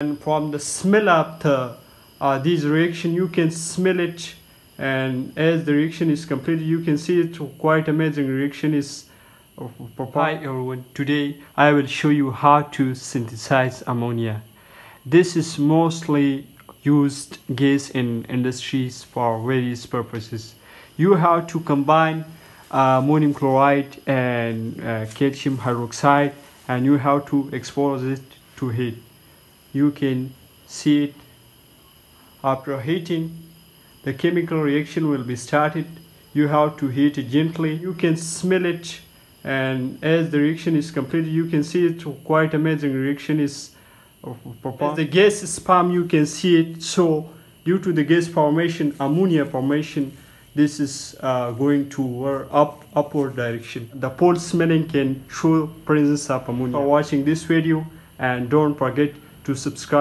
and from the smell the uh, this reaction you can smell it and as the reaction is completed you can see it quite amazing reaction is Hi everyone, today I will show you how to synthesize ammonia. This is mostly used gas in industries for various purposes. You have to combine uh, ammonium chloride and uh, calcium hydroxide and you have to expose it to heat you can see it. After heating the chemical reaction will be started. You have to heat it gently. You can smell it and as the reaction is completed you can see it. Quite amazing reaction is as the gas is spam you can see it. So due to the gas formation ammonia formation this is uh, going to up upward direction. The pole smelling can show presence of ammonia. For watching this video and don't forget to subscribe